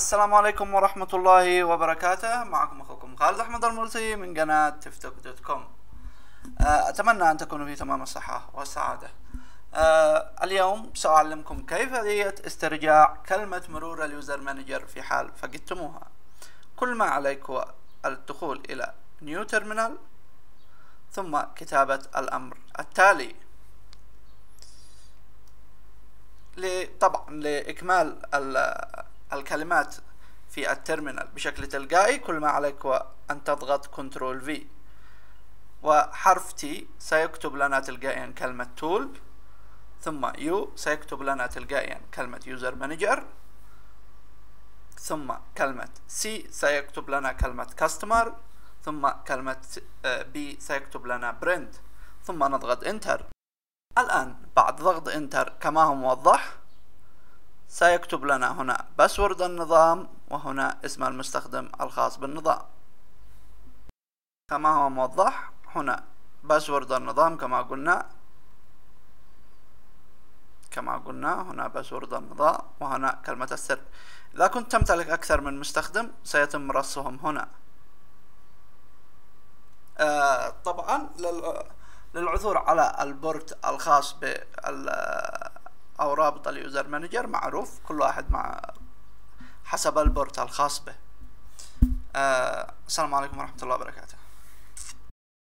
السلام عليكم ورحمة الله وبركاته. معكم أخوكم خالد أحمد المرسي من قناة تفتك dot com. آه، أتمنى أن تكونوا في تمام الصحة والسعادة آه، اليوم سأعلمكم كيفية استرجاع كلمة مرور ال user manager في حال فقدتموها. كل ما عليك هو الدخول إلى new terminal ثم كتابة الأمر التالي. طبعا لإكمال الكلمات في ال terminal بشكل تلقائي كل ما عليك هو أن تضغط control في وحرف T سيكتب لنا تلقائيا كلمة tool ثم U سيكتب لنا تلقائيا كلمة user manager ثم كلمة C سيكتب لنا كلمة customer ثم كلمة P سيكتب لنا print ثم نضغط enter الآن بعد ضغط enter كما هو موضح سيكتب لنا هنا password النظام وهنا اسم المستخدم الخاص بالنظام. كما هو موضح هنا password النظام كما قلنا كما قلنا هنا password النظام وهنا كلمة السر. إذا كنت تمتلك أكثر من مستخدم سيتم رصهم هنا. آه طبعا للعثور على ال port الخاص بال أو رابط ال user manager معروف كل واحد مع حسب ال port الخاص به. آه السلام عليكم ورحمة الله وبركاته.